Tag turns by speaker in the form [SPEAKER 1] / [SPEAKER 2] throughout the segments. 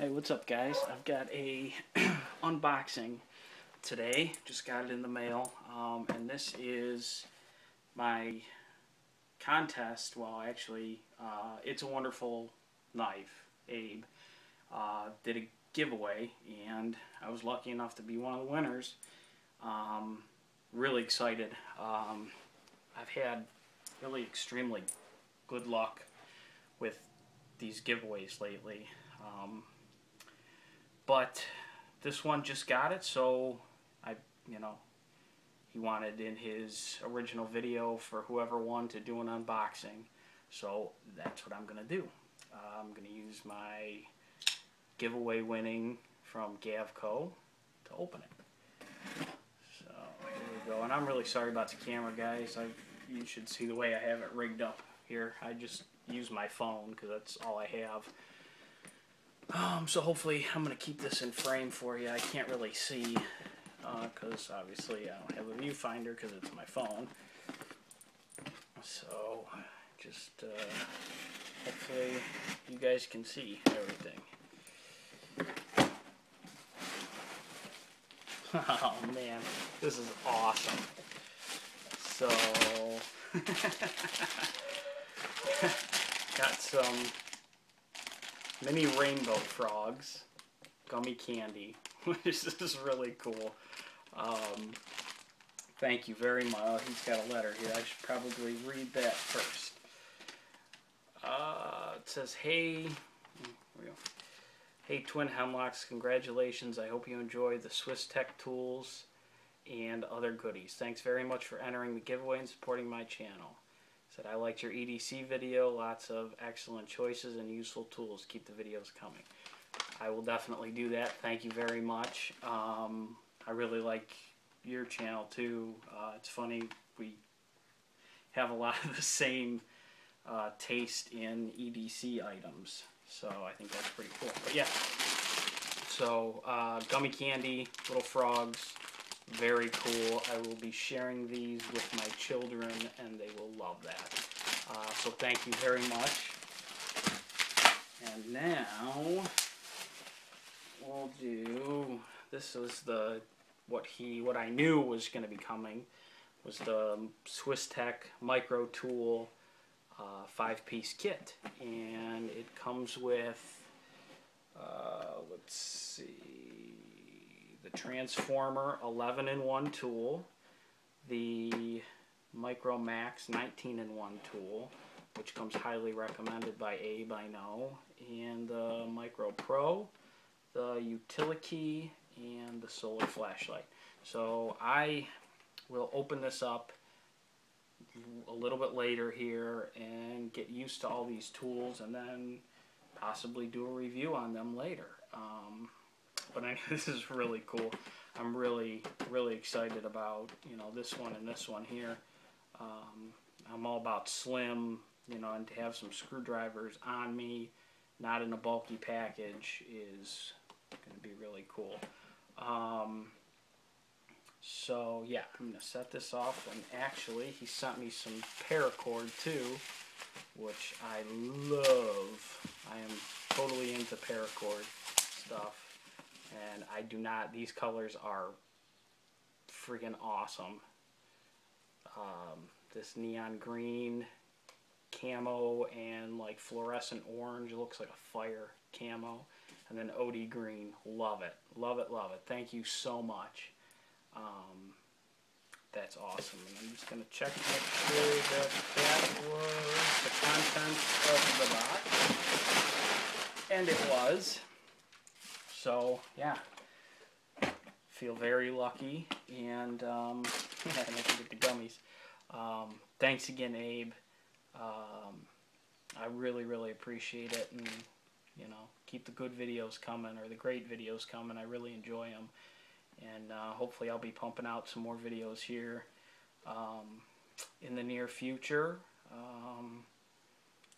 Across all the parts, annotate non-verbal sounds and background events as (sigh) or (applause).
[SPEAKER 1] Hey, what's up guys? I've got a (clears throat) unboxing today. Just got it in the mail. Um, and this is my contest. Well, actually, uh, It's a Wonderful Knife, Abe, uh, did a giveaway. And I was lucky enough to be one of the winners. Um, really excited. Um, I've had really extremely good luck with these giveaways lately. But this one just got it, so I, you know, he wanted in his original video for whoever won to do an unboxing. So that's what I'm going to do. Uh, I'm going to use my giveaway winning from Gavco to open it. So here we go. And I'm really sorry about the camera, guys. I, you should see the way I have it rigged up here. I just use my phone because that's all I have. Um, so hopefully I'm going to keep this in frame for you. I can't really see because uh, obviously I don't have a viewfinder because it's my phone. So just uh, hopefully you guys can see everything. (laughs) Oh man, this is awesome. So, (laughs) got some mini rainbow frogs, gummy candy, (laughs) which is really cool. Um, thank you very much. Oh, he's got a letter here. I should probably read that first. Uh, it says, hey, hey Twin Hemlocks, congratulations. I hope you enjoy the Swiss Tech tools and other goodies. Thanks very much for entering the giveaway and supporting my channel. Said, I liked your EDC video. Lots of excellent choices and useful tools. Keep the videos coming. I will definitely do that. Thank you very much. Um, I really like your channel too. Uh, it's funny, we have a lot of the same uh, taste in EDC items. So I think that's pretty cool. But yeah, so uh, gummy candy, little frogs, very cool. I will be sharing these with my children and they will love that. Uh, so thank you very much. And now we'll do, this is the, what he, what I knew was going to be coming was the Swiss Tech Micro Tool uh, five-piece kit. And it comes with, uh, let's see, the Transformer 11 in 1 tool, the Micro Max 19 in 1 tool, which comes highly recommended by Abe, I know, and the Micro Pro, the Utility, and the solar flashlight. So I will open this up a little bit later here and get used to all these tools and then possibly do a review on them later. Um, but (laughs) anyway, this is really cool. I'm really, really excited about, you know, this one and this one here. Um, I'm all about slim, you know, and to have some screwdrivers on me, not in a bulky package, is going to be really cool. Um, so, yeah, I'm going to set this off, and actually, he sent me some paracord, too, which I love. I am totally into paracord stuff and I do not, these colors are freaking awesome. Um, this neon green camo and like fluorescent orange looks like a fire camo. And then OD green love it. Love it love it. Thank you so much. Um, that's awesome. And I'm just gonna check to make sure that that was the contents of the box. And it was so yeah, feel very lucky, and um, yeah, (laughs) I get the gummies. Um, thanks again, Abe. Um, I really, really appreciate it, and you know, keep the good videos coming or the great videos coming. I really enjoy them, and uh, hopefully, I'll be pumping out some more videos here um, in the near future. Um,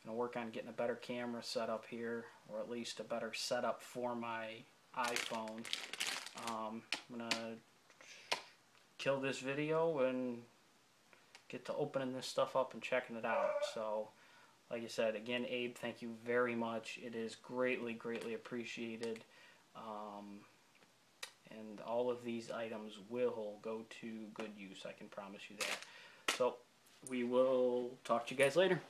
[SPEAKER 1] gonna work on getting a better camera set up here, or at least a better setup for my iPhone. Um, I'm gonna kill this video and get to opening this stuff up and checking it out. So like I said, again, Abe, thank you very much. It is greatly, greatly appreciated. Um, and all of these items will go to good use. I can promise you that. So we will talk to you guys later.